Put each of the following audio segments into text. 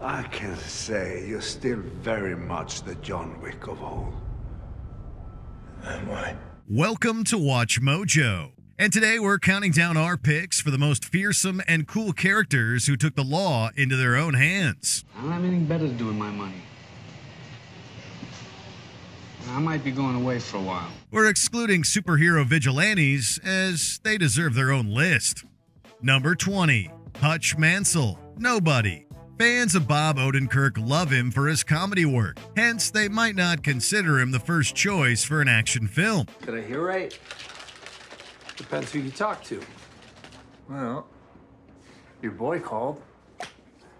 I can say you're still very much the John Wick of old. Am I? Welcome to Watch Mojo. And today we're counting down our picks for the most fearsome and cool characters who took the law into their own hands. I don't have anything better to do with my money. I might be going away for a while. We're excluding superhero vigilantes as they deserve their own list. Number 20, Hutch Mansell, Nobody. Fans of Bob Odenkirk love him for his comedy work, hence, they might not consider him the first choice for an action film. Did I hear right? Depends who you talk to. Well, Your boy called.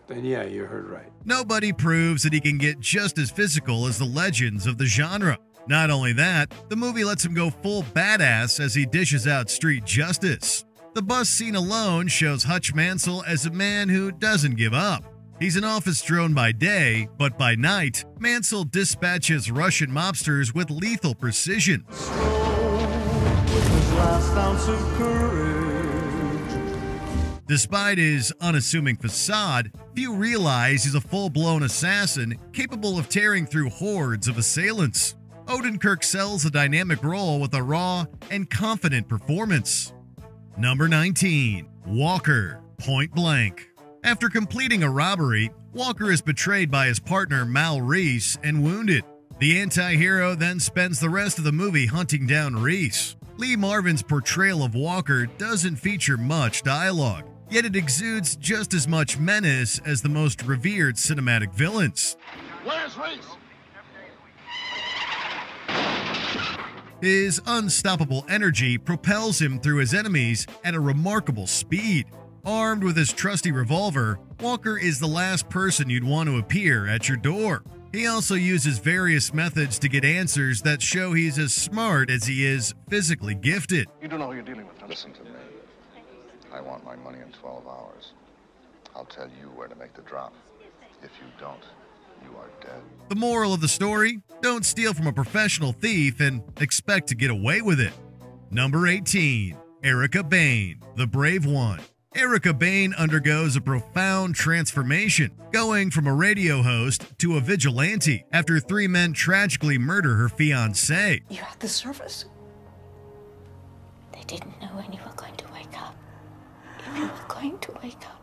Then yeah, you heard right. Nobody proves that he can get just as physical as the legends of the genre. Not only that, the movie lets him go full badass as he dishes out street justice. The bus scene alone shows Hutch Mansell as a man who doesn't give up. He's an office drone by day, but by night, Mansell dispatches Russian mobsters with lethal precision. Despite his unassuming facade, few realize he's a full blown assassin capable of tearing through hordes of assailants. Odenkirk sells a dynamic role with a raw and confident performance. Number 19 Walker, Point Blank. After completing a robbery, Walker is betrayed by his partner Mal Reese and wounded. The anti hero then spends the rest of the movie hunting down Reese. Lee Marvin's portrayal of Walker doesn't feature much dialogue, yet it exudes just as much menace as the most revered cinematic villains. Where's Reese? His unstoppable energy propels him through his enemies at a remarkable speed. Armed with his trusty revolver, Walker is the last person you'd want to appear at your door. He also uses various methods to get answers that show he's as smart as he is physically gifted. You don't know who you're dealing with. Listen to me. I want my money in 12 hours. I'll tell you where to make the drop. If you don't, you are dead. The moral of the story don't steal from a professional thief and expect to get away with it. Number 18 Erica Bain, the Brave One. Erica Bain undergoes a profound transformation, going from a radio host to a vigilante after three men tragically murder her fiance. You had the service? They didn't know when you were going to wake up. If you were going to wake up.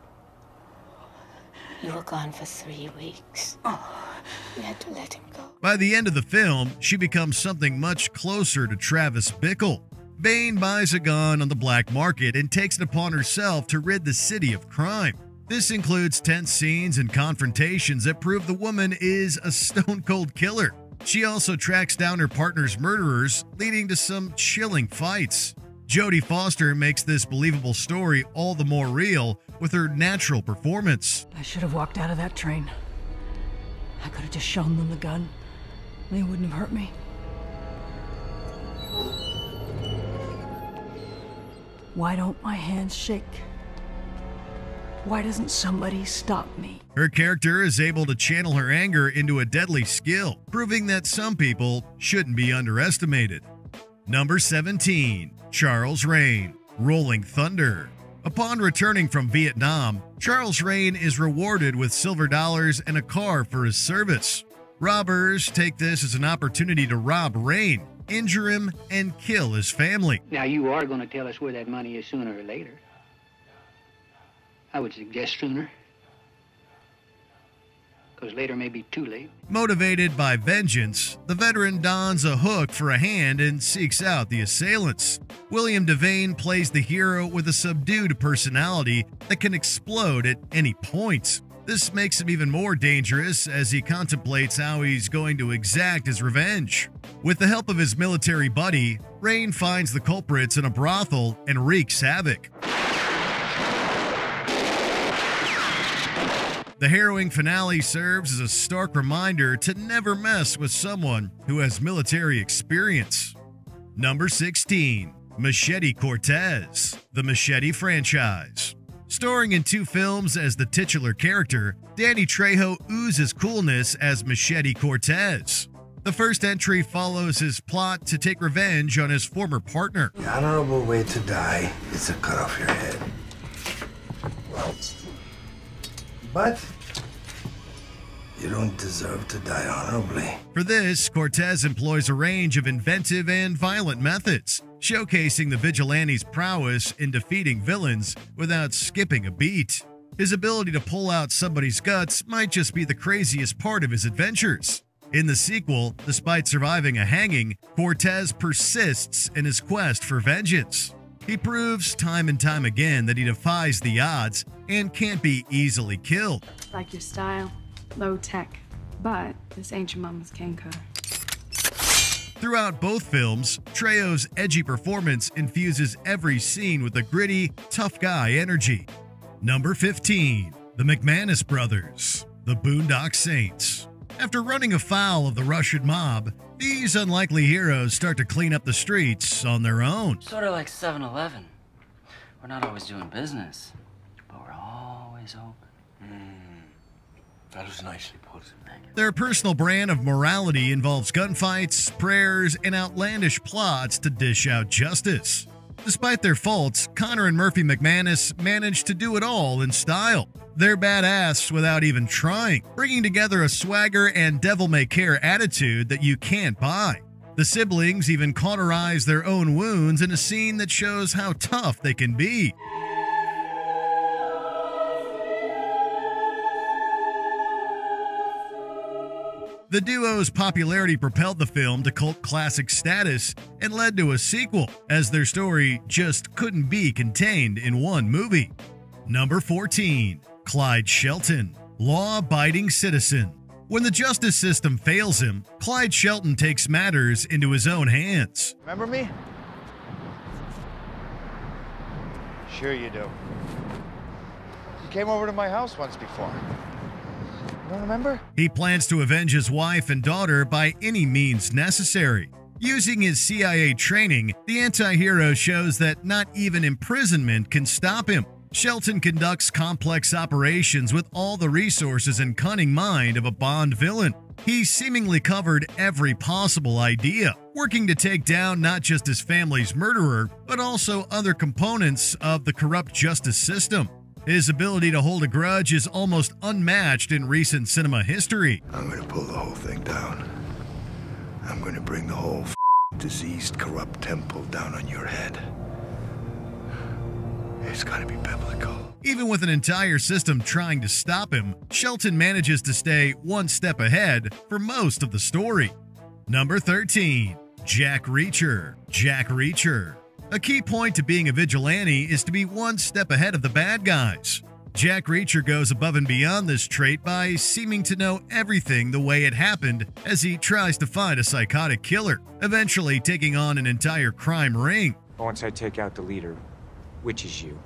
You were gone for three weeks. You had to let him go. By the end of the film, she becomes something much closer to Travis Bickle. Bain buys a gun on the black market and takes it upon herself to rid the city of crime. This includes tense scenes and confrontations that prove the woman is a stone cold killer. She also tracks down her partner's murderers, leading to some chilling fights. Jodie Foster makes this believable story all the more real with her natural performance. I should have walked out of that train. I could have just shown them the gun. They wouldn't have hurt me. Why don't my hands shake? Why doesn't somebody stop me? Her character is able to channel her anger into a deadly skill, proving that some people shouldn't be underestimated. Number 17 Charles Rane, Rolling Thunder. Upon returning from Vietnam, Charles Rane is rewarded with silver dollars and a car for his service. Robbers take this as an opportunity to rob Rane, injure him, and kill his family. Now, you are going to tell us where that money is sooner or later. I would suggest sooner. Because later may be too late. Motivated by vengeance, the veteran dons a hook for a hand and seeks out the assailants. William Devane plays the hero with a subdued personality that can explode at any point. This makes him even more dangerous as he contemplates how he's going to exact his revenge. With the help of his military buddy, Rane finds the culprits in a brothel and wreaks havoc. The harrowing finale serves as a stark reminder to never mess with someone who has military experience. Number 16 Machete Cortez, the Machete franchise. Starring in two films as the titular character, Danny Trejo oozes coolness as Machete Cortez. The first entry follows his plot to take revenge on his former partner. The honorable way to die is to cut off your head. Well But You don't deserve to die honorably. For this, Cortez employs a range of inventive and violent methods, showcasing the vigilante's prowess in defeating villains without skipping a beat. His ability to pull out somebody's guts might just be the craziest part of his adventures. In the sequel, despite surviving a hanging, Cortez persists in his quest for vengeance. He proves time and time again that he defies the odds and can't be easily killed. Like your style, low tech, but this ain't your mama's cane cutter. Throughout both films, Trejo's edgy performance infuses every scene with a gritty, tough guy energy. Number 15, The McManus Brothers, The Boondock Saints. After running afoul of the Russian mob, these unlikely heroes start to clean up the streets on their own. Sort of like 7 Eleven. We're not always doing business, but we're always open. That was nicely put. Their personal brand of morality involves gunfights, prayers, and outlandish plots to dish out justice. Despite their faults, Connor and Murphy McManus managed to do it all in style. They're badass without even trying, bringing together a swagger and devil may care attitude that you can't buy. The siblings even cauterize their own wounds in a scene that shows how tough they can be. The duo's popularity propelled the film to cult classic status and led to a sequel, as their story just couldn't be contained in one movie. Number 14 Clyde Shelton, Law Abiding Citizen. When the justice system fails him, Clyde Shelton takes matters into his own hands. Remember me? Sure you do. You came over to my house once before. Don't remember? He plans to avenge his wife and daughter by any means necessary. Using his CIA training, the anti hero shows that not even imprisonment can stop him. Shelton conducts complex operations with all the resources and cunning mind of a Bond villain. He seemingly covered every possible idea, working to take down not just his family's murderer, but also other components of the corrupt justice system. His ability to hold a grudge is almost unmatched in recent cinema history. I'm gonna pull the whole thing down. I'm gonna bring the whole diseased, corrupt temple down on your head. It's gotta be biblical. Even with an entire system trying to stop him, Shelton manages to stay one step ahead for most of the story. Number 13 Jack Reacher. Jack Reacher. A key point to being a vigilante is to be one step ahead of the bad guys. Jack Reacher goes above and beyond this trait by seeming to know everything the way it happened as he tries to find a psychotic killer, eventually taking on an entire crime ring. Once I take out the leader, which is you,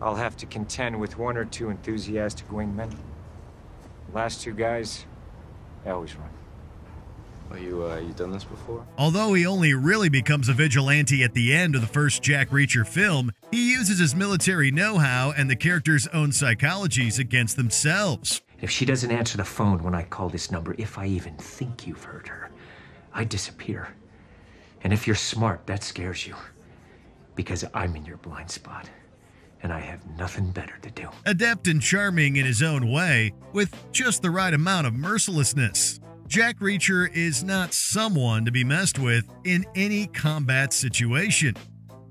I'll have to contend with one or two enthusiastic wingmen. The last two guys, I always run. Well, you, uh, you done this before? Although he only really becomes a vigilante at the end of the first Jack Reacher film, he uses his military know how and the character's own psychologies against themselves. If she doesn't answer the phone when I call this number, if I even think you've heard her, I disappear. And if you're smart, that scares you. Because I'm in your blind spot. And I have nothing better to do. Adept and charming in his own way, with just the right amount of mercilessness. Jack Reacher is not someone to be messed with in any combat situation.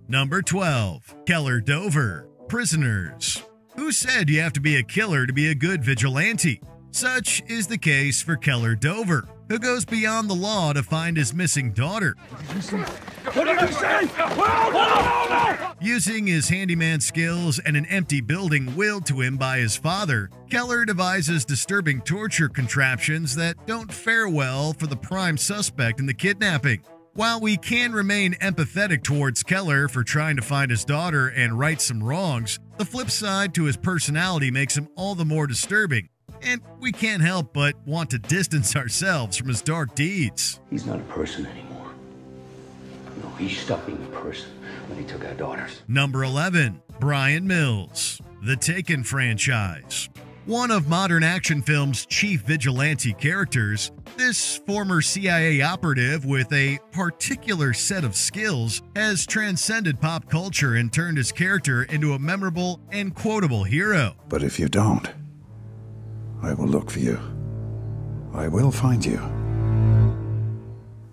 Number 12. Keller Dover. Prisoners. Who said you have to be a killer to be a good vigilante? Such is the case for Keller Dover, who goes beyond the law to find his missing daughter. What did you say? Well, no, no, no! Using his handyman skills and an empty building willed to him by his father, Keller devises disturbing torture contraptions that don't fare well for the prime suspect in the kidnapping. While we can remain empathetic towards Keller for trying to find his daughter and right some wrongs, the flip side to his personality makes him all the more disturbing, and we can't help but want to distance ourselves from his dark deeds. He's not a person anymore. No, he stopped being a person when he took our daughters. Number 11, Bryan Mills, The Taken franchise. One of modern action film's chief vigilante characters, this former CIA operative with a particular set of skills has transcended pop culture and turned his character into a memorable and quotable hero. But if you don't, I will look for you I will find you.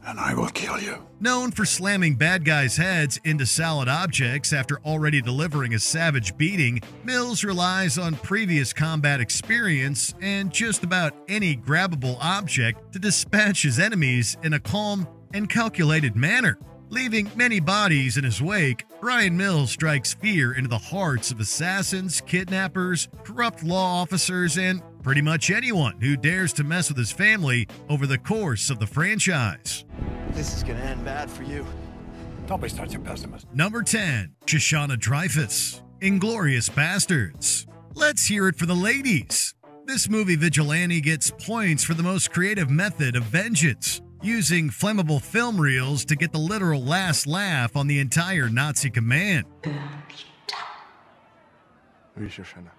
And I will kill you. Known for slamming bad guys' heads into solid objects after already delivering a savage beating, Mills relies on previous combat experience and just about any grabbable object to dispatch his enemies in a calm and calculated manner. Leaving many bodies in his wake, Bryan Mills strikes fear into the hearts of assassins, kidnappers, corrupt law officers, and pretty much anyone who dares to mess with his family over the course of the franchise. This is gonna end bad for you. Don't be such a pessimist. Number 10, Shoshana Dreyfus, Inglourious Basterds. Let's hear it for the ladies. This movie vigilante gets points for the most creative method of vengeance, using flammable film reels to get the literal last laugh on the entire Nazi command. Oui, Shoshana.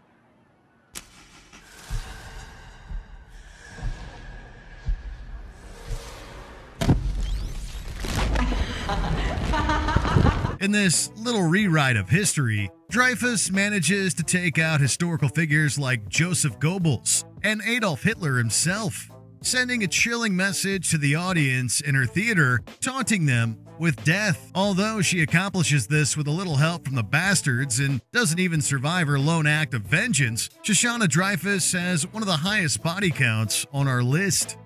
In this little rewrite of history, Dreyfus manages to take out historical figures like Joseph Goebbels and Adolf Hitler himself, sending a chilling message to the audience in her theater, taunting them with death. Although she accomplishes this with a little help from the bastards and doesn't even survive her lone act of vengeance, Shoshana Dreyfus has one of the highest body counts on our list.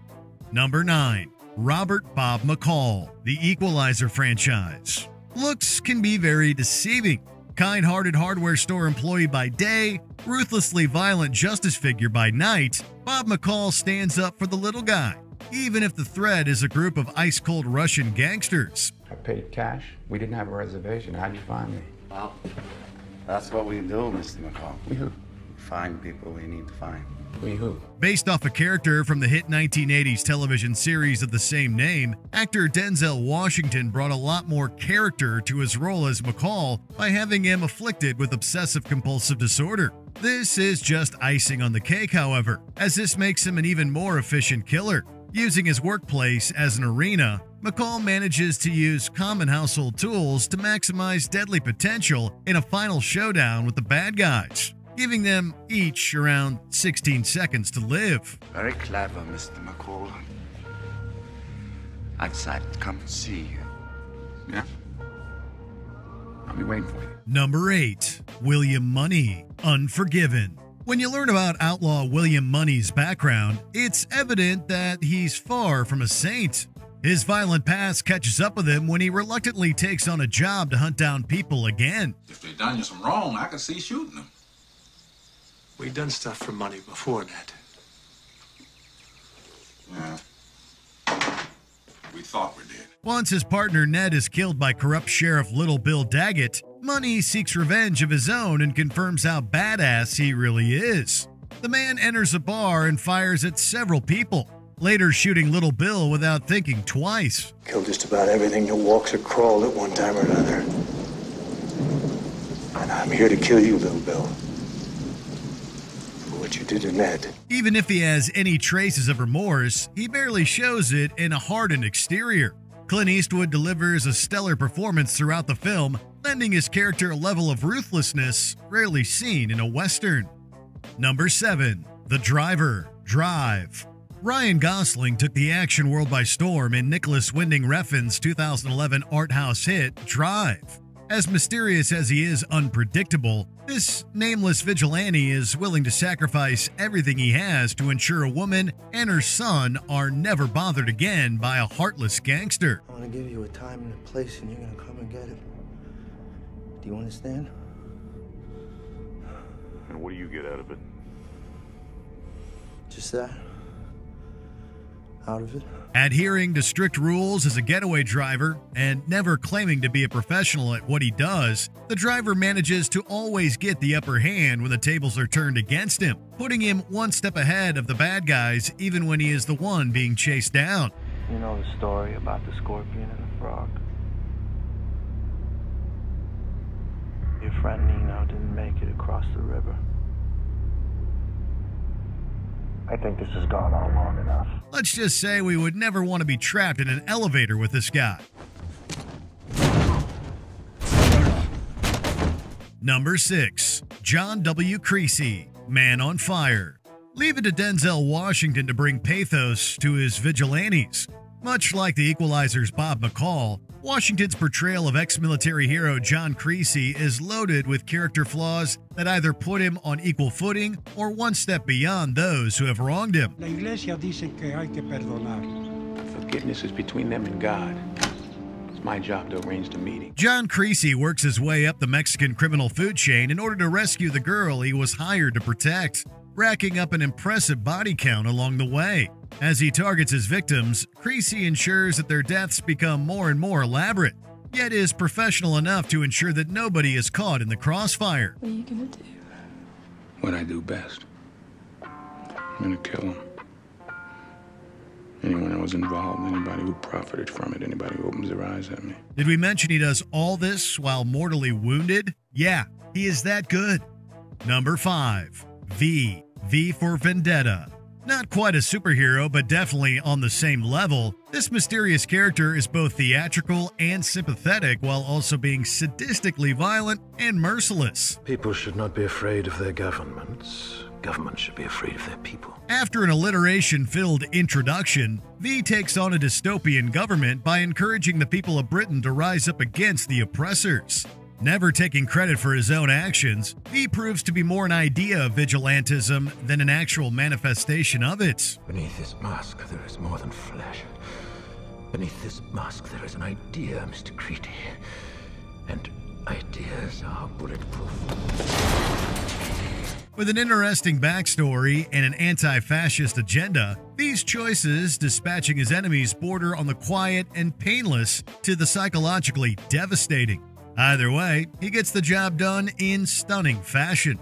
Number 9. Robert Bob McCall, the Equalizer franchise. Looks can be very deceiving. Kind hearted hardware store employee by day, ruthlessly violent justice figure by night, Bob McCall stands up for the little guy, even if the threat is a group of ice cold Russian gangsters. I paid cash. We didn't have a reservation. How'd you find me? Well, that's what we do, Mr. McCall. We? Find people we need to find. Who? Based off a character from the hit 1980s television series of the same name, actor Denzel Washington brought a lot more character to his role as McCall by having him afflicted with obsessive compulsive disorder. This is just icing on the cake, however, as this makes him an even more efficient killer. Using his workplace as an arena, McCall manages to use common household tools to maximize deadly potential in a final showdown with the bad guys, giving them each around 16 seconds to live. Very clever, Mr. McCall. I decided to come and see you. Yeah? I'll be waiting for you. Number 8. William Munny, Unforgiven. When you learn about outlaw William Munny's background, it's evident that he's far from a saint. His violent past catches up with him when he reluctantly takes on a job to hunt down people again. If they done you some wrong, I could see shooting them. We done stuff for money before that. Yeah. We thought we did. Once his partner Ned is killed by corrupt Sheriff Little Bill Daggett, Munny seeks revenge of his own and confirms how badass he really is. The man enters a bar and fires at several people, later shooting Little Bill without thinking twice. Killed just about everything that walks or crawls at one time or another. And I'm here to kill you, Little Bill. What you did to Ned. Even if he has any traces of remorse, he barely shows it in a hardened exterior. Clint Eastwood delivers a stellar performance throughout the film, lending his character a level of ruthlessness rarely seen in a Western. Number 7. The Driver Drive. Ryan Gosling took the action world by storm in Nicolas Winding Refn's 2011 art house hit Drive. As mysterious as he is unpredictable, this nameless vigilante is willing to sacrifice everything he has to ensure a woman and her son are never bothered again by a heartless gangster. I want to give you a time and a place, and you're going to come and get it. Do you understand? And what do you get out of it? Just that. Out of it. Adhering to strict rules as a getaway driver and never claiming to be a professional at what he does, the driver manages to always get the upper hand when the tables are turned against him, putting him one step ahead of the bad guys even when he is the one being chased down. You know the story about the scorpion and the frog. Your friend Nino didn't make it across the river. I think this has gone on long enough. Let's just say we would never want to be trapped in an elevator with this guy. Number 6. John W. Creasy, Man on Fire. leave it to Denzel Washington to bring pathos to his vigilantes. Much like the Equalizer's Bob McCall, Washington's portrayal of ex military hero John Creasy is loaded with character flaws that either put him on equal footing or one step beyond those who have wronged him. La iglesia dice que hay que perdonar. Forgiveness is between them and God. It's my job to arrange the meeting. John Creasy works his way up the Mexican criminal food chain in order to rescue the girl he was hired to protect, racking up an impressive body count along the way. As he targets his victims, Creasy ensures that their deaths become more and more elaborate, yet is professional enough to ensure that nobody is caught in the crossfire. What are you gonna do? What I do best. I'm gonna kill him. Anyone that was involved, anybody who profited from it, anybody who opens their eyes at me. Did we mention he does all this while mortally wounded? Yeah, he is that good. Number 5. V. V for Vendetta. Not quite a superhero, but definitely on the same level, this mysterious character is both theatrical and sympathetic while also being sadistically violent and merciless. People should not be afraid of their governments. Governments should be afraid of their people. After an alliteration filled introduction, V takes on a dystopian government by encouraging the people of Britain to rise up against the oppressors. Never taking credit for his own actions, he proves to be more an idea of vigilantism than an actual manifestation of it. Beneath this mask, there is more than flesh. Beneath this mask, there is an idea, Mr. Creedy. And ideas are bulletproof. With an interesting backstory and an anti fascist agenda, these choices, dispatching his enemies, border on the quiet and painless to the psychologically devastating. Either way, he gets the job done in stunning fashion.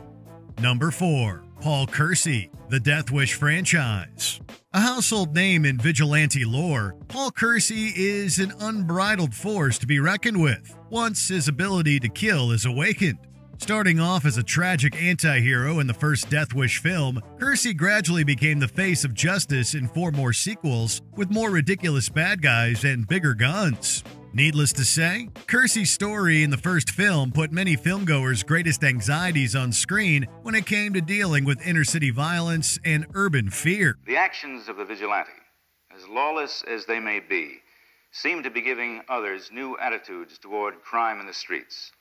Number 4. Paul Kersey, the Death Wish franchise. A household name in vigilante lore, Paul Kersey is an unbridled force to be reckoned with once his ability to kill is awakened. Starting off as a tragic anti hero in the first Death Wish film, Kersey gradually became the face of justice in four more sequels with more ridiculous bad guys and bigger guns. Needless to say, Kersey's story in the first film put many filmgoers' greatest anxieties on screen when it came to dealing with inner city violence and urban fear. The actions of the vigilante, as lawless as they may be, seem to be giving others new attitudes toward crime in the streets.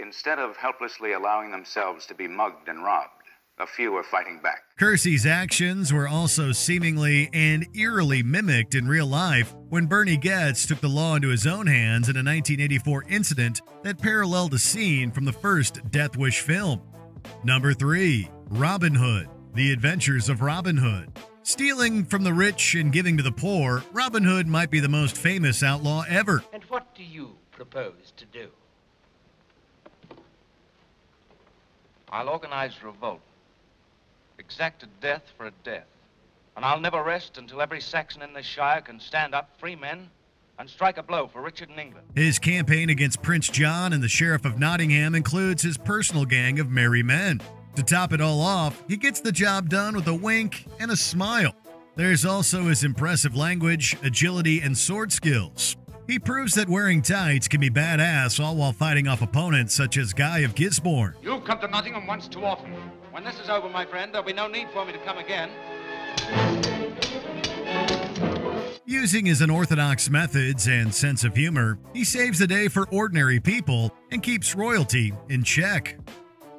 Instead of helplessly allowing themselves to be mugged and robbed, a few are fighting back. Kersey's actions were also seemingly and eerily mimicked in real life when Bernie Goetz took the law into his own hands in a 1984 incident that paralleled a scene from the first Death Wish film. Number 3. Robin Hood The Adventures of Robin Hood. Stealing from the rich and giving to the poor, Robin Hood might be the most famous outlaw ever. And what do you propose to do? I'll organize revolt exact a death for a death. And I'll never rest until every Saxon in this shire can stand up, free men, and strike a blow for Richard and England. His campaign against Prince John and the Sheriff of Nottingham includes his personal gang of merry men. To top it all off, he gets the job done with a wink and a smile. There's also his impressive language, agility, and sword skills. He proves that wearing tights can be badass all while fighting off opponents such as Guy of Gisborne. You've come to Nottingham once too often. When this is over, my friend, there'll be no need for me to come again. Using his unorthodox methods and sense of humor, he saves the day for ordinary people and keeps royalty in check.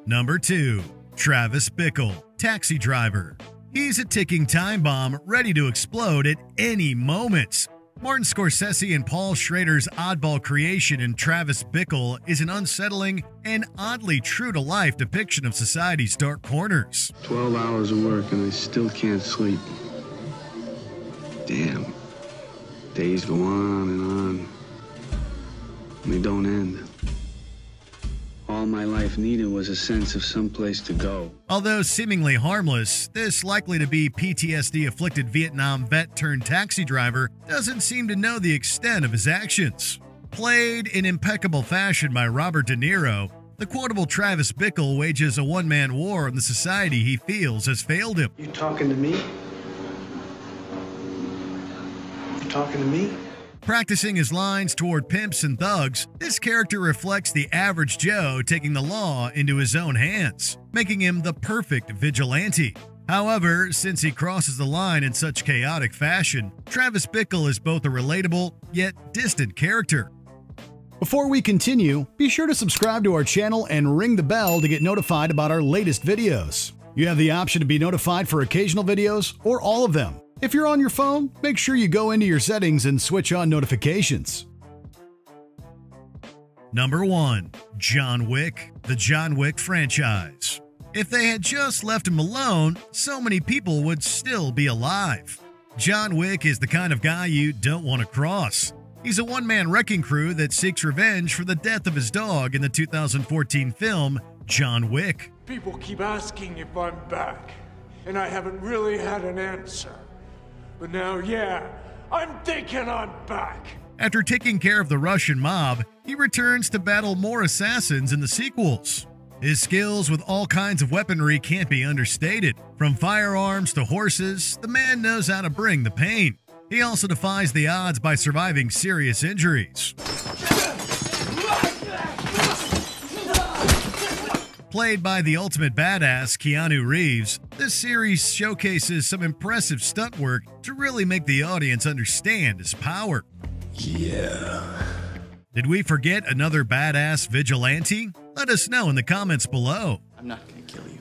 Number 2. Travis Bickle, Taxi Driver. He's a ticking time bomb ready to explode at any moment. Martin Scorsese and Paul Schrader's oddball creation in Travis Bickle is an unsettling and oddly true to life depiction of society's dark corners. 12 hours of work and I still can't sleep. Damn. Days go on and on. And they don't end. All my life needed was a sense of someplace to go. Although seemingly harmless, this likely to be PTSD afflicted Vietnam vet turned taxi driver doesn't seem to know the extent of his actions. Played in impeccable fashion by Robert De Niro, the quotable Travis Bickle wages a one man war on the society he feels has failed him. You talking to me? You talking to me? Practicing his lines toward pimps and thugs, this character reflects the average Joe taking the law into his own hands, making him the perfect vigilante. However, since he crosses the line in such chaotic fashion, Travis Bickle is both a relatable yet distant character. Before we continue, be sure to subscribe to our channel and ring the bell to get notified about our latest videos. You have the option to be notified for occasional videos or all of them. If you're on your phone, make sure you go into your settings and switch on notifications. Number 1. John Wick, the John Wick franchise. If they had just left him alone, so many people would still be alive. John Wick is the kind of guy you don't want to cross. He's a one man wrecking crew that seeks revenge for the death of his dog in the 2014 film John Wick. People keep asking if I'm back, and I haven't really had an answer. But now, yeah, I'm thinking I'm back. After taking care of the Russian mob, he returns to battle more assassins in the sequels. His skills with all kinds of weaponry can't be understated. From firearms to horses, the man knows how to bring the pain. He also defies the odds by surviving serious injuries. Played by the ultimate badass Keanu Reeves, this series showcases some impressive stunt work to really make the audience understand his power. Yeah. Did we forget another badass vigilante? Let us know in the comments below. I'm not gonna kill you.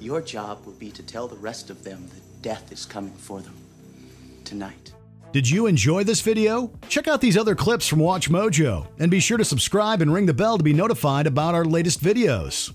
Your job will be to tell the rest of them that death is coming for them tonight. Did you enjoy this video? Check out these other clips from Watch Mojo and be sure to subscribe and ring the bell to be notified about our latest videos.